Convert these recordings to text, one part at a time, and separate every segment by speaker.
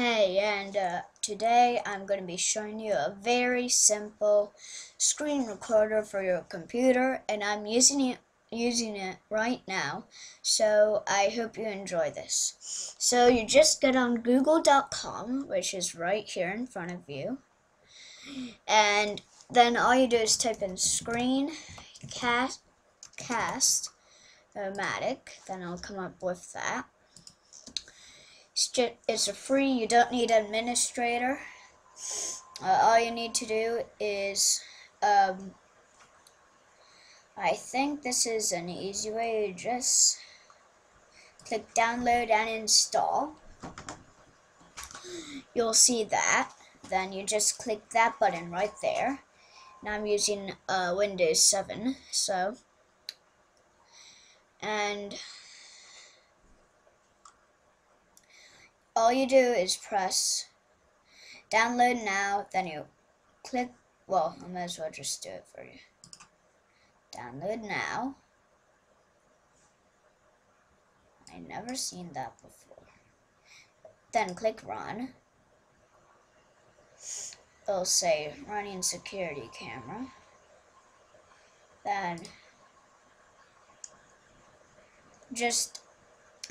Speaker 1: Hey, and uh, today I'm going to be showing you a very simple screen recorder for your computer, and I'm using it using it right now. So I hope you enjoy this. So you just get on google.com, which is right here in front of you, and then all you do is type in screen cast cast matic. Then it'll come up with that it's, just, it's a free, you don't need administrator. Uh, all you need to do is, um, I think this is an easy way. You just click download and install. You'll see that. Then you just click that button right there. Now I'm using uh, Windows 7, so and all you do is press download now, then you click, well, I might as well just do it for you. Download now. I never seen that before. Then click run. It'll say running security camera. Then just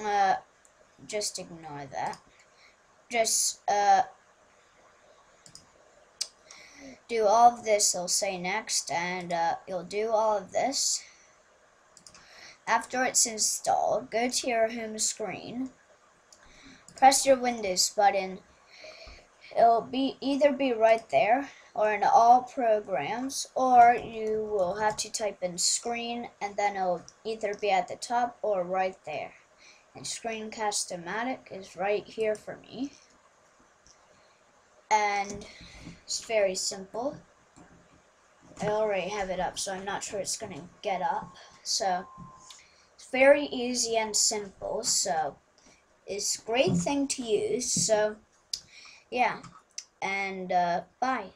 Speaker 1: uh, just ignore that just uh, do all of this. It'll say next, and uh, you'll do all of this. After it's installed, go to your home screen, press your Windows button. It'll be either be right there or in all programs, or you will have to type in screen and then it'll either be at the top or right there and Screencast-O-Matic is right here for me. And it's very simple. I already have it up, so I'm not sure it's going to get up. So, it's very easy and simple, so it's a great thing to use. So, yeah, and uh, bye.